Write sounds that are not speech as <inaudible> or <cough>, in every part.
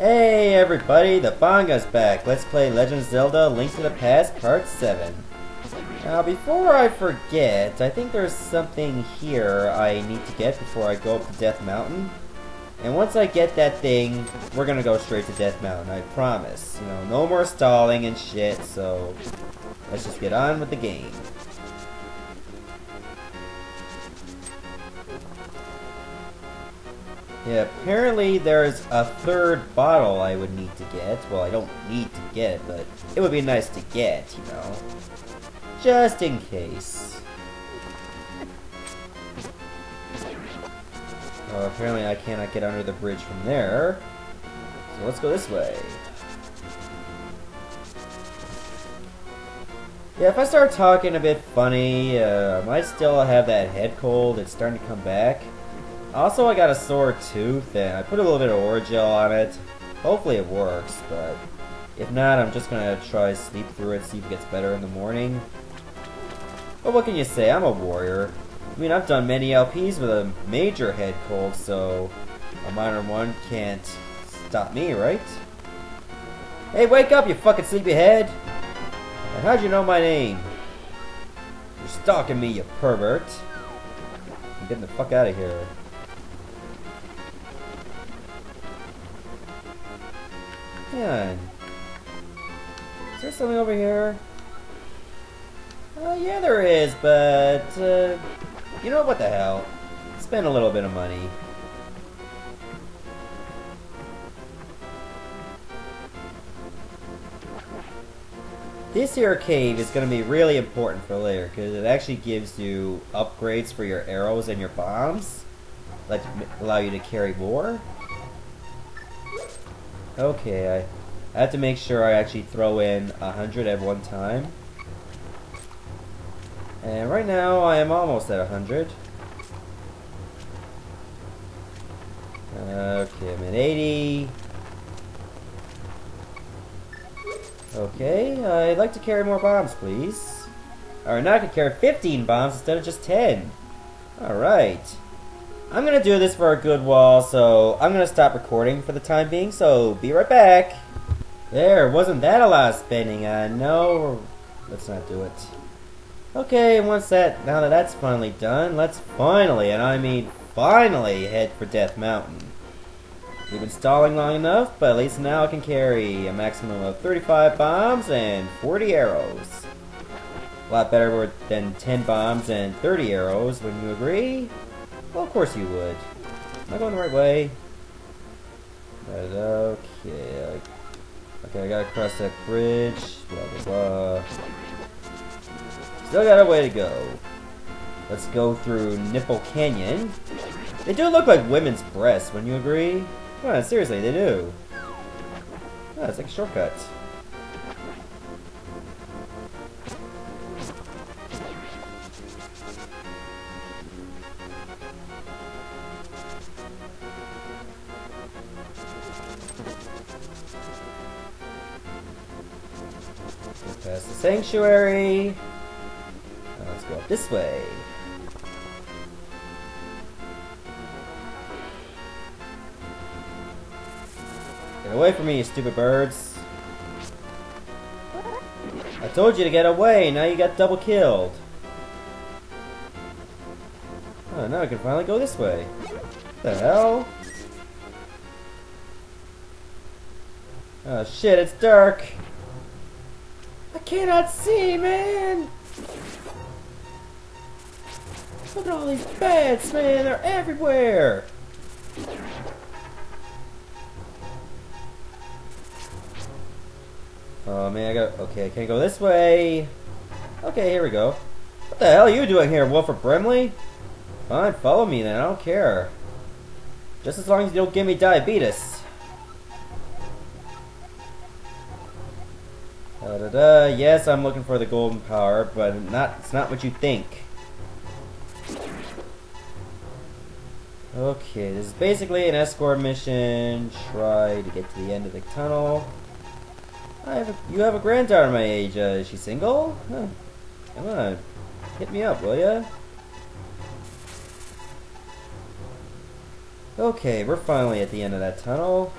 Hey everybody, the Bangaa's back. Let's play Legend of Zelda Link to the Past Part 7. Now before I forget, I think there's something here I need to get before I go up to Death Mountain. And once I get that thing, we're gonna go straight to Death Mountain, I promise. You know, no more stalling and shit, so let's just get on with the game. Yeah, apparently there's a third bottle I would need to get. Well, I don't need to get it, but it would be nice to get, you know. Just in case. Oh, apparently I cannot get under the bridge from there. So let's go this way. Yeah, if I start talking a bit funny, uh, I might still have that head cold. It's starting to come back. Also, I got a sore tooth, and I put a little bit of Orajel on it. Hopefully it works, but if not, I'm just gonna try sleep through it, see if it gets better in the morning. But what can you say, I'm a warrior. I mean, I've done many LPs with a major head cold, so a minor one can't stop me, right? Hey, wake up, you fucking sleepyhead! And how'd you know my name? You're stalking me, you pervert. I'm getting the fuck out of here. Man. Is there something over here? Uh, yeah, there is, but, uh, you know what the hell? Spend a little bit of money. This here cave is going to be really important for later, because it actually gives you upgrades for your arrows and your bombs. Like, allow you to carry more. Okay, I have to make sure I actually throw in a hundred at one time. And right now I am almost at a hundred. Okay, I'm at 80. Okay, I'd like to carry more bombs, please. Or now I could carry 15 bombs instead of just 10. Alright. I'm gonna do this for a good while, so I'm gonna stop recording for the time being, so be right back. There, wasn't that a lot of spinning? I know. Let's not do it. Okay, once that, now that that's finally done, let's finally, and I mean finally, head for Death Mountain. We've been stalling long enough, but at least now I can carry a maximum of 35 bombs and 40 arrows. A lot better than 10 bombs and 30 arrows, wouldn't you agree? Well, of course you would. Am I going the right way? Okay. Okay, I gotta cross that bridge. Blah, blah, blah. Still got a way to go. Let's go through Nipple Canyon. They do look like women's breasts, wouldn't you agree? Come on, seriously, they do. Oh, it's like a shortcut. The sanctuary. Now let's go up this way. Get away from me, you stupid birds. I told you to get away, now you got double killed. Oh, now I can finally go this way. What the hell? Oh shit, it's dark. Cannot see, man! Look at all these bats, man! They're everywhere! Oh man, I got. Okay, I can't go this way. Okay, here we go. What the hell are you doing here, Wilford Brimley? Fine, follow me then, I don't care. Just as long as you don't give me diabetes. Da da da. Yes, I'm looking for the golden power, but not. It's not what you think. Okay, this is basically an escort mission. Try to get to the end of the tunnel. I have a, you have a granddaughter my age. Uh, is she single? Huh. Come on, hit me up, will ya? Okay, we're finally at the end of that tunnel.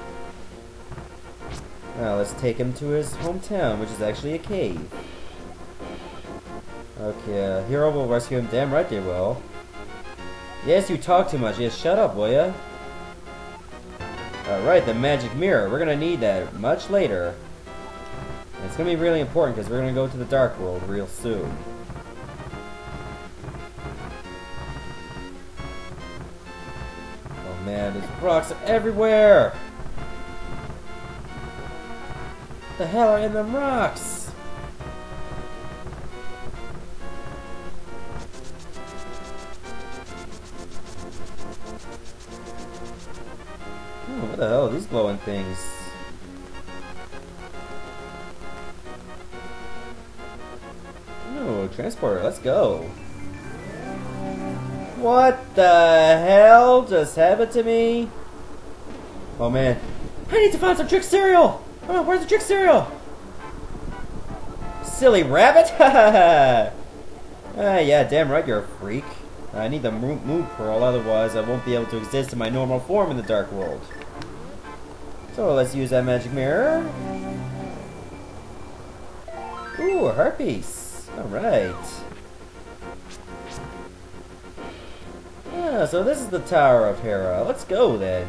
Now let's take him to his hometown, which is actually a cave. Okay, uh, Hero will rescue him. Damn right they will. Yes, you talk too much. Yes, shut up, will ya? Alright, the magic mirror. We're gonna need that much later. It's gonna be really important because we're gonna go to the Dark World real soon. Oh man, there's rocks everywhere! The hell are in them rocks? Oh, what the hell are these glowing things? Oh, transporter, let's go. What the hell just happened to me? Oh man. I need to find some Trix cereal! Oh, where's the Trix cereal? Silly rabbit? <laughs> ah, yeah, damn right you're a freak. I need the moon, moon pearl, otherwise I won't be able to exist in my normal form in the dark world. So let's use that magic mirror. Ooh, a heart piece. Alright. Ah, so this is the Tower of Hera. Let's go then.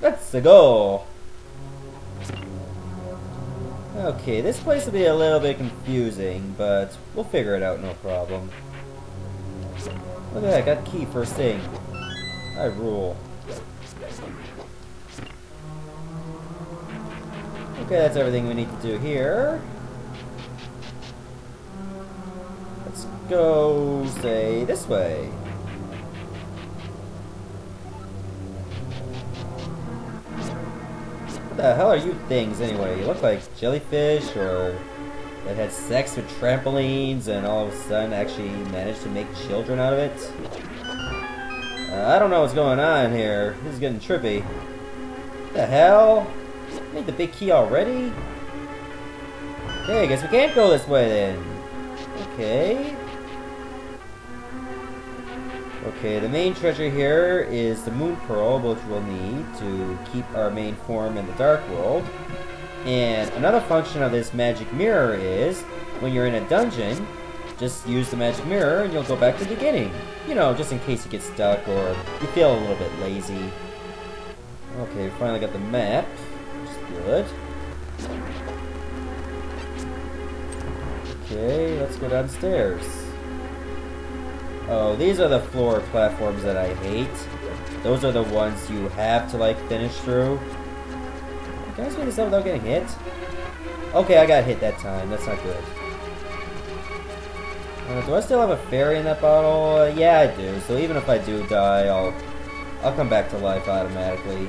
Let's go. Okay, this place will be a little bit confusing, but we'll figure it out, no problem. Look at that, got key first thing. I rule. Okay, that's everything we need to do here. Let's go, say, this way. What the hell are you things, anyway? You look like jellyfish, or that had sex with trampolines, and all of a sudden actually managed to make children out of it? Uh, I don't know what's going on here. This is getting trippy. What the hell? Made the big key already? Okay, I guess we can't go this way then. Okay. Okay, the main treasure here is the Moon Pearl, which we'll need to keep our main form in the Dark World. And another function of this magic mirror is, when you're in a dungeon, just use the magic mirror and you'll go back to the beginning. You know, just in case you get stuck or you feel a little bit lazy. Okay, finally got the map, which is good. Okay, let's go downstairs. Oh, these are the floor platforms that I hate. Those are the ones you have to, like, finish through. Can I speed this up without getting hit? Okay, I got hit that time. That's not good. Uh, do I still have a fairy in that bottle? Uh, yeah, I do. So even if I do die, I'll I'll come back to life automatically.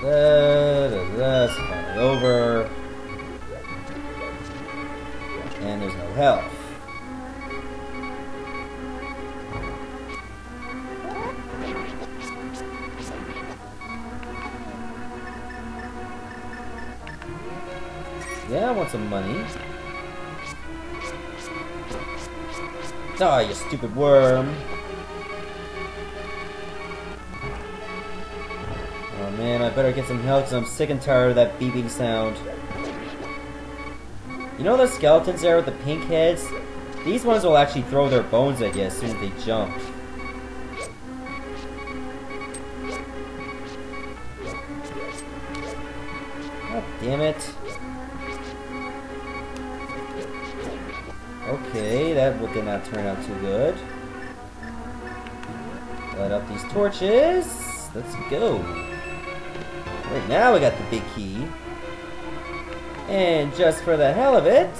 Da, da, da, da, finally over. Health. Yeah, I want some money. Ah, you stupid worm. Oh man, I better get some help because I'm sick and tired of that beeping sound. You know those skeletons there with the pink heads? These ones will actually throw their bones at you as soon as they jump. God damn it. Okay, that did not turn out too good. Light up these torches. Let's go. Right now we got the big key. And just for the hell of it...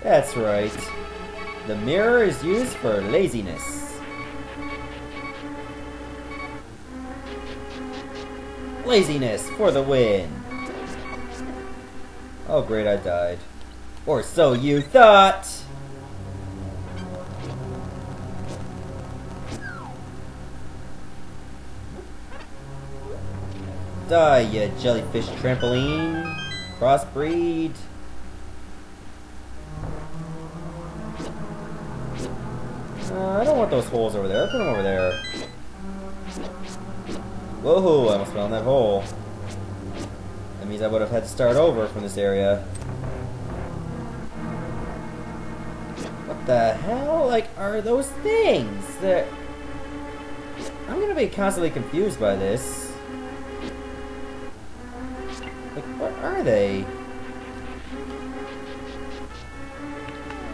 That's right. The mirror is used for laziness. Laziness for the win. Oh great, I died. Or so you thought! Die, you jellyfish trampoline! Crossbreed! Uh, I don't want those holes over there. Let's put them over there. Whoa, I almost fell in that hole. That means I would have had to start over from this area. What the hell? Like, are those things that... I'm gonna be constantly confused by this. Like, what are they?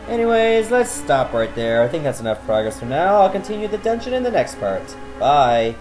Anyways, let's stop right there. I think that's enough progress for now. I'll continue the dungeon in the next part. Bye.